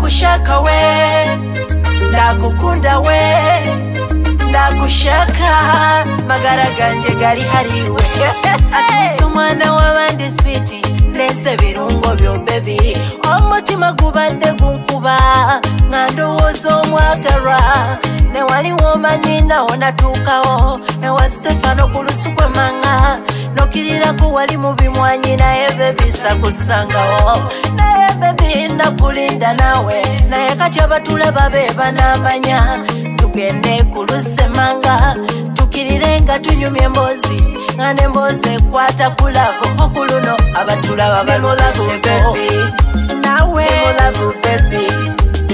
ndakushaka we ndakukunda we ndakushaka magara ganje gari hariwe atise omwana w'abandi switi ndese birungo byo bebi omutima gubadde gunkuba nga ndowooza omwagalwa newaliwo omanyi nawo natuukawo ewa stefano ku lusukwe manga nokirirako wali mu bimwanyi naye bebi sakusangawo. Naye bebi nakulinda nawe. Naye kati abatulaba be banamanya. Tugende ku lusemanga tukirire nga tunyumya emboozi nga nemboozi ekwata ku lavu okuluno abatulaba balulavu bebi nawe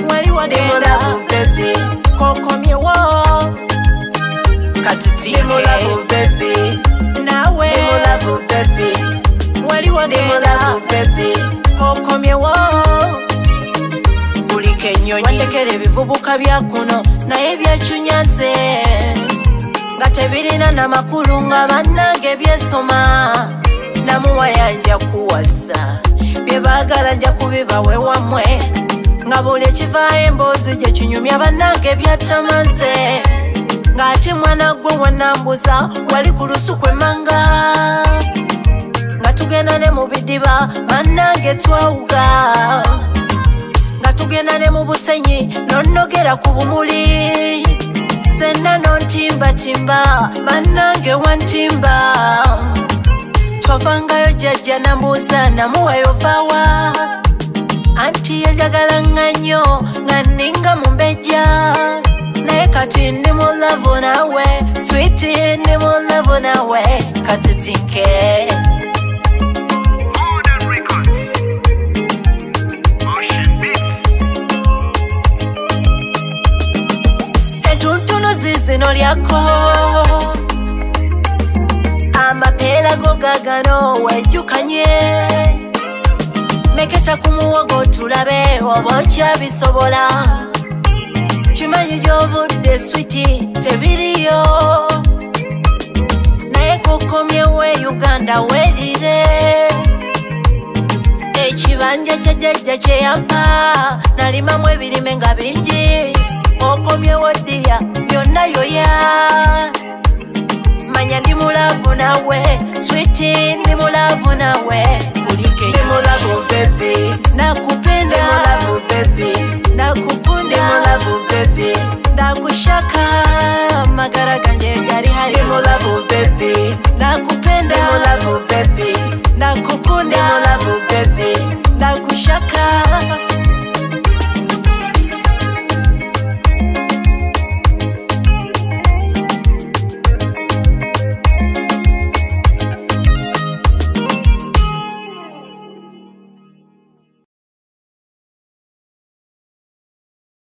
wali wagenda kokomyewo. Katutiike wali wagenda bebi kokomyewo buli kenyonyi wandekera ebivubuka bya kuno naye byekyunyaze nga tebirina namakulu nga bannange byesoma. Namuwaya nja kuwasa byebaagala nja kubibawe wammwe. Nga buli ekivaayo emboozi gye kinyumya bannange byatamaze. Ng'ate mwana gwe wanambuza wali ku lusukwe manga nga tugenda ne mu bidiba bannange twawuga. Nga tugenda ne mu busenyi nonnogera ku bumuli. Senna nontimbatimba bannange wantimba. Twavangayo jjajja nambuuza namuwayo vaawa anti yajagala nga nnyo nga nninga mu mbejja. Naye kati ndi mu lavu nawe switi ndi mu lavu nawe katutinke entuntunu zizino lyako amapeera go gagano wejjukanye meketa ku muwogo tulabe oba okyabisobola kimanyi gyovudde switi tebiriyo naye kukomyewo e uganda werire ekibanja kya jjajja kyeyampa nalimamu ebirime nga bingi okomyewo ddiya byonna yoya. Manya ndi mulavu nawe switi ndi mulavu